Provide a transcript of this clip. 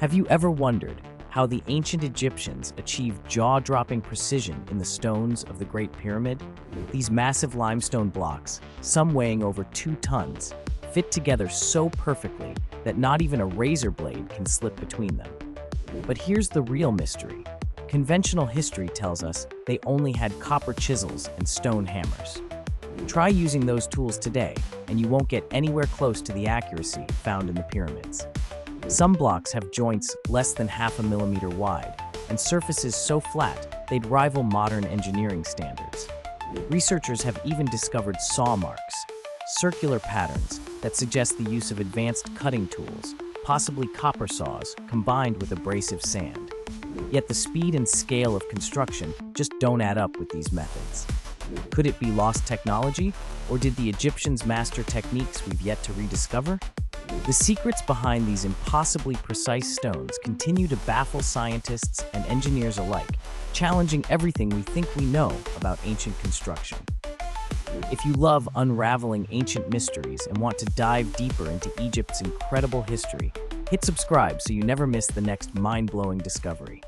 Have you ever wondered how the ancient Egyptians achieved jaw-dropping precision in the stones of the Great Pyramid? These massive limestone blocks, some weighing over two tons, fit together so perfectly that not even a razor blade can slip between them. But here's the real mystery. Conventional history tells us they only had copper chisels and stone hammers. Try using those tools today, and you won't get anywhere close to the accuracy found in the pyramids. Some blocks have joints less than half a millimeter wide, and surfaces so flat they'd rival modern engineering standards. Researchers have even discovered saw marks, circular patterns that suggest the use of advanced cutting tools, possibly copper saws, combined with abrasive sand. Yet the speed and scale of construction just don't add up with these methods. Could it be lost technology, or did the Egyptians master techniques we've yet to rediscover? The secrets behind these impossibly precise stones continue to baffle scientists and engineers alike, challenging everything we think we know about ancient construction. If you love unraveling ancient mysteries and want to dive deeper into Egypt's incredible history, hit subscribe so you never miss the next mind-blowing discovery.